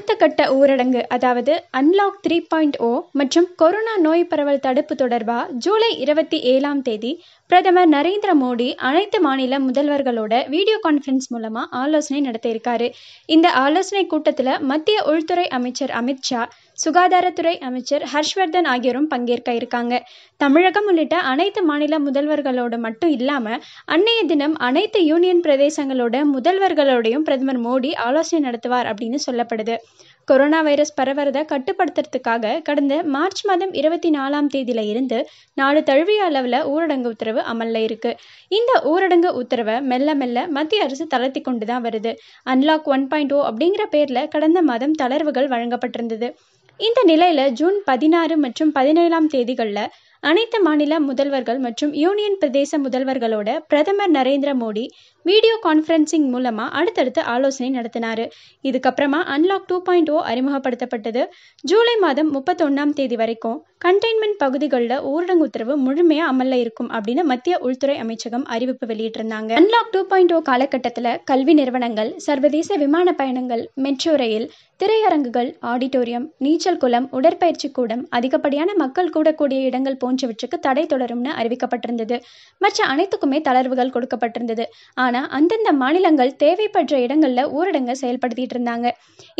அடுத்த கட்ட ஊரடங்கு அதாவது அன்லாக் த்ரீ பாயிண்ட் ஓ மற்றும் கொரோனா நோய் பரவல் தடுப்பு தொடர்பாக ஜூலை இருபத்தி ஏழாம் தேதி பிரதமர் நரேந்திர மோடி அனைத்து மாநில முதல்வர்களோட வீடியோ கான்ஃபரன்ஸ் மூலமாக ஆலோசனை நடத்தியிருக்காரு. இந்த ஆலோசனை கூட்டத்தில் மத்திய உள்துறை அமைச்சர் அமித்ஷா சுகாதாரத்துறை அமைச்சர் ஹர்ஷ்வர்தன் ஆகியோரும் பங்கேற்க இருக்காங்க. தமிழகம் உள்ளிட்ட அனைத்து மாநில முதல்வர்களோடு மட்டும் இல்லாமல் அன்னைய தினம் அனைத்து யூனியன் பிரதேசங்களோட முதல்வர்களோடையும் பிரதமர் மோடி ஆலோசனை நடத்துவார் அப்படின்னு சொல்லப்படுது. கொரோனா வைரஸ் பரவறதை கட்டுப்படுத்துறதுக்காக கடந்த மார்ச் மாதம் இருபத்தி நாலாம் தேதியில இருந்து நாடு தழுவிய அளவில் ஊரடங்கு உத்தரவு அமல்ல இருக்கு. இந்த ஊரடங்கு உத்தரவை மெல்ல மெல்ல மத்திய அரசு தளர்த்தி கொண்டு தான் வருது. அன்லாக் ஒன் பாயிண்ட் ஓ அப்படிங்கிற பேர்ல கடந்த மாதம் தளர்வுகள் வழங்கப்பட்டிருந்தது. இந்த நிலையில ஜூன் பதினாறு மற்றும் பதினேழாம் தேதிகளில் அனைத்து மாநில முதல்வர்கள் மற்றும் யூனியன் பிரதேச முதல்வர்களோட பிரதமர் நரேந்திர மோடி வீடியோ கான்ஃபரன்சிங் மூலமாக அடுத்தடுத்து ஆலோசனை நடத்தினார். இதுக்கப்புறமா அன்லாக் டூ பாயிண்ட் ஓ அறிமுகப்படுத்தப்பட்டது. ஜூலை மாதம் முப்பத்தொன்னாம் தேதி வரைக்கும் கண்டெய்ன்மெண்ட் பகுதிகளில் ஊரடங்கு உத்தரவு முழுமையாக அமலில் இருக்கும் அப்படின்னு மத்திய உள்துறை அமைச்சகம் அறிவிப்பு வெளியிட்டிருந்தாங்க. அன்லாக் டூ பாயிண்ட் ஓ காலகட்டத்தில் கல்வி நிறுவனங்கள் சர்வதேச விமான பயணங்கள் மெட்ரோ ரயில் திரையரங்குகள் ஆடிட்டோரியம் நீச்சல் குளம் உடற்பயிற்சி கூடம் அதிகப்படியான மக்கள் கூடக்கூடிய இடங்கள் போன்றவற்றுக்கு தடை தொடரும்னு அறிவிக்கப்பட்டிருந்தது. மற்ற அனைத்துக்குமே தளர்வுகள் கொடுக்கப்பட்டிருந்தது. ஆனால் அந்தந்த மாநிலங்கள் தேவைப்படுற இடங்களில் ஊரடங்கை செயல்படுத்திட்டு இருந்தாங்க.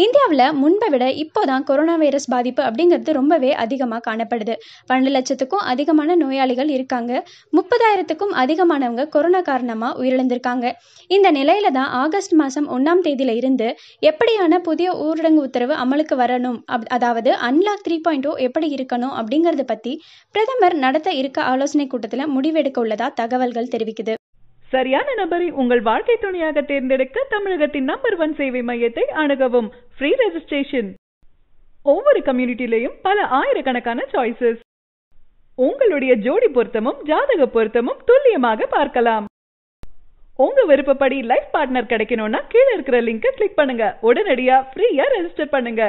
இந்தியாவில் முன்பை விட இப்போதான் கொரோனா வைரஸ் பாதிப்பு அப்படிங்கிறது ரொம்பவே அதிகமாக காணப்படுது. பன்னெண்டு லட்சத்துக்கும் அதிகமான நோயாளிகள் இருக்காங்க. முப்பதாயிரத்துக்கும் அதிகமானவங்க கொரோனா காரணமாக உயிரிழந்திருக்காங்க. இந்த நிலையில தான் ஆகஸ்ட் மாதம் ஒன்றாம் தேதியில இருந்து எப்படியான புதிய ஊரடங்கு உத்தரவு அமலுக்கு வரணும்? அப் அதாவது அன்லாக் த்ரீ பாயிண்ட் ஓ எப்படி இருக்கணும் அப்படிங்கிறத பற்றி பிரதமர் நடத்த இருக்க ஆலோசனை கூட்டத்தில் முடிவெடுக்க உள்ளதா தகவல்கள் தெரிவிக்குது. சரியான நபரை உங்கள் வாழ்க்கை துணையாக தேர்ந்தெடுக்க தமிழகத்தின் நம்பர் ஒன் சேவை மையத்தை அணுகவும். ஃப்ரீ ரெஜிஸ்ட்ரேஷன் ஒவ்வொரு கம்யூனிட்டிலையும் பல ஆயிரக்கணக்கான சாய்ஸஸ் உங்களுடைய ஜோடி பொருத்தமும் ஜாதக பொருத்தமும் துல்லியமாக பார்க்கலாம். உங்க விருப்பப்படி லைஃப் பார்ட்னர் கிடைக்கணும்னா கீழே இருக்கிற லிங்கை கிளிக் பண்ணுங்க. உடனடியா ஃப்ரீயா ரெஜிஸ்டர் பண்ணுங்க.